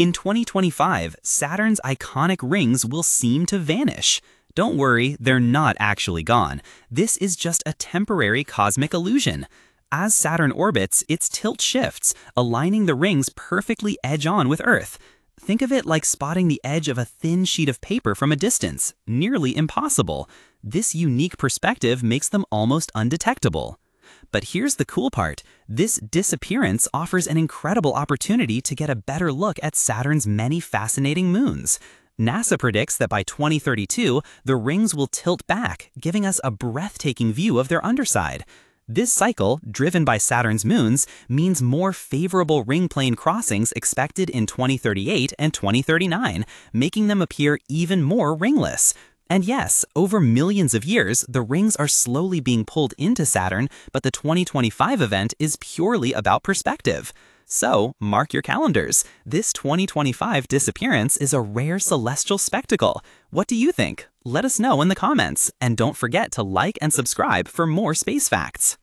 In 2025, Saturn's iconic rings will seem to vanish. Don't worry, they're not actually gone. This is just a temporary cosmic illusion. As Saturn orbits, its tilt shifts, aligning the rings perfectly edge on with Earth. Think of it like spotting the edge of a thin sheet of paper from a distance, nearly impossible. This unique perspective makes them almost undetectable. But here's the cool part. This disappearance offers an incredible opportunity to get a better look at Saturn's many fascinating moons. NASA predicts that by 2032, the rings will tilt back, giving us a breathtaking view of their underside. This cycle, driven by Saturn's moons, means more favorable ring plane crossings expected in 2038 and 2039, making them appear even more ringless. And yes, over millions of years, the rings are slowly being pulled into Saturn, but the 2025 event is purely about perspective. So, mark your calendars. This 2025 disappearance is a rare celestial spectacle. What do you think? Let us know in the comments, and don't forget to like and subscribe for more space facts.